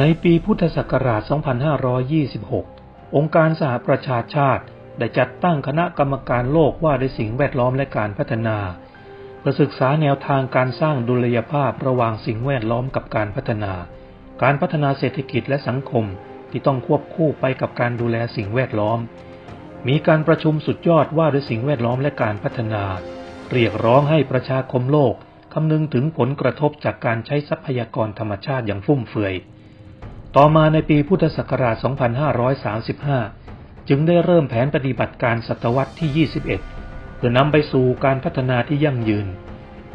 ในปีพุทธศักราช 2526 องค์การสหประชาชาติได้จัดตั้งคณะกรรมการโลกว่าด้วยสิ่งแวดล้อมและการพัฒนา เพื่อศึกษาแนวทางการสร้างดุลยภาพระหว่างสิ่งแวดล้อมกับการพัฒนา การพัฒนาเศรษฐกิจและสังคมที่ต้องควบคู่ไปกับการดูแลสิ่งแวดล้อม มีการประชุมสุดยอดว่าด้วยสิ่งแวดล้อมและการพัฒนา เรียกร้องให้ประชาคมโลกคำนึงถึงผลกระทบจากการใช้ทรัพยากรธรรมชาติอย่างฟุ่มเฟือย ต่อมาในปีพุทธศักราช 2535 จึงได้เริ่มแผนปฏิบัติการศตวรรษที่ 21 เพื่อนำไปสู่การพัฒนาที่ยั่งยืน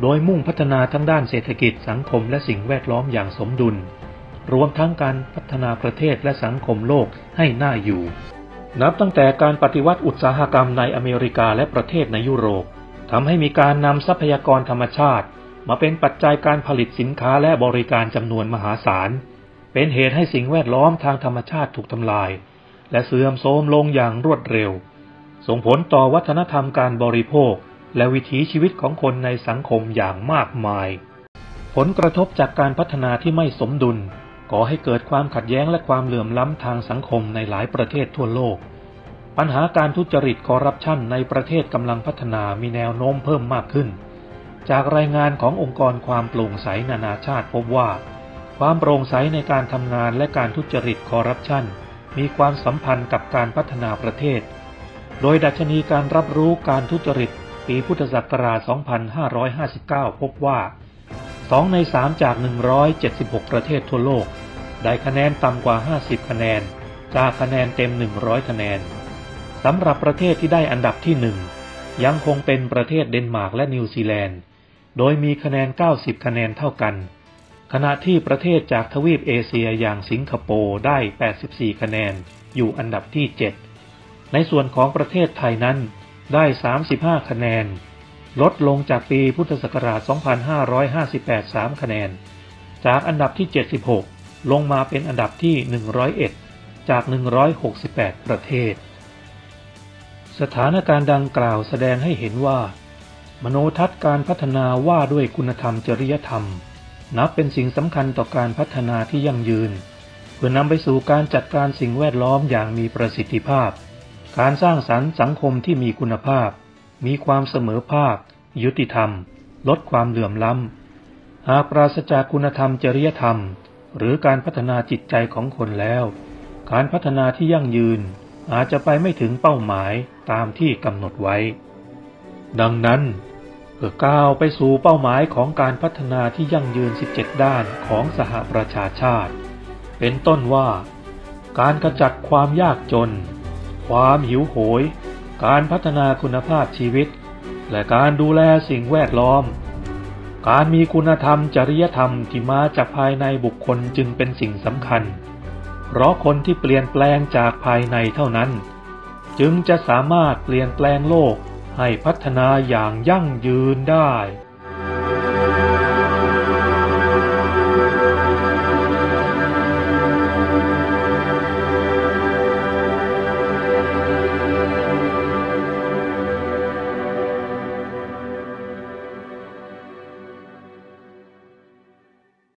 โดยมุ่งพัฒนาทั้งด้านเศรษฐกิจสังคมและสิ่งแวดล้อมอย่างสมดุล รวมทั้งการพัฒนาประเทศและสังคมโลกให้น่าอยู่ นับตั้งแต่การปฏิวัติอุตสาหกรรมในอเมริกาและประเทศในยุโรปทำให้มีการนำทรัพยากรธรรมชาติ มาเป็นปัจจัยการผลิตสินค้าและบริการจำนวนมหาศาล เป็นเหตุให้สิ่งแวดล้อมทางธรรมชาติถูกทำลาย และเสื่อมโทรมลงอย่างรวดเร็ว ส่งผลต่อวัฒนธรรมการบริโภค และวิถีชีวิตของคนในสังคมอย่างมากมาย ผลกระทบจากการพัฒนาที่ไม่สมดุลก่อให้เกิดความขัดแย้งและความเหลื่อมล้ำทางสังคมในหลายประเทศทั่วโลก ปัญหาการทุจริตคอร์รัปชันในประเทศกำลังพัฒนามีแนวโน้มเพิ่มมากขึ้น จากรายงานขององค์กรความโปร่งใสนานาชาติพบว่า ความโปร่งใสในการทำงานและการทุจริตคอร์รัปชันมีความสัมพันธ์กับการพัฒนาประเทศ โดยดัชนีการรับรู้การทุจริต ปีพุทธศักราช 2559 พบว่า 2 ใน 3 จาก 176 ประเทศทั่วโลก ได้คะแนนต่ำกว่า 50 คะแนน จากคะแนนเต็ม 100 คะแนน สำหรับประเทศที่ได้อันดับที่ 1 ยังคงเป็นประเทศเดนมาร์กและนิวซีแลนด์ โดยมีคะแนน 90 คะแนนเท่ากัน ขณะที่ประเทศจากทวีปเอเชียอย่างสิงคโปร์ได้ 84 คะแนน อยู่อันดับที่ 7 ในส่วนของประเทศไทยนั้นได้ 35 คะแนน ลดลงจากปีพุทธศักราช 2558 3 คะแนน จากอันดับที่ 76 ลงมาเป็นอันดับที่ 101 จาก 168 ประเทศ สถานการณ์ดังกล่าวแสดงให้เห็นว่า มโนทัศน์การพัฒนาว่าด้วยคุณธรรมจริยธรรม นับเป็นสิ่งสำคัญต่อการพัฒนาที่ยั่งยืน เพื่อนำไปสู่การจัดการสิ่งแวดล้อมอย่างมีประสิทธิภาพ การสร้างสรรค์สังคมที่มีคุณภาพ มีความเสมอภาค ยุติธรรม ลดความเหลื่อมล้ำ หากปราศจากคุณธรรมจริยธรรม หรือการพัฒนาจิตใจของคนแล้ว การพัฒนาที่ยั่งยืนอาจจะไปไม่ถึงเป้าหมายตามที่กำหนดไว้ ดังนั้น พื่อก้าวไปสู่เป้าหมายของการพัฒนาที่ยั่งยืน 17 ด้านของสหประชาชาติ เป็นต้นว่า การกระจัดความยากจน ความหิวโหย การพัฒนาคุณภาพชีวิต และการดูแลสิ่งแวดล้อม การมีคุณธรรมจริยธรรมที่มาจากภายในบุคคลจึงเป็นสิ่งสำคัญ เพราะคนที่เปลี่ยนแปลงจากภายในเท่านั้น จึงจะสามารถเปลี่ยนแปลงโลก ให้พัฒนาอย่างยั่งยืนได้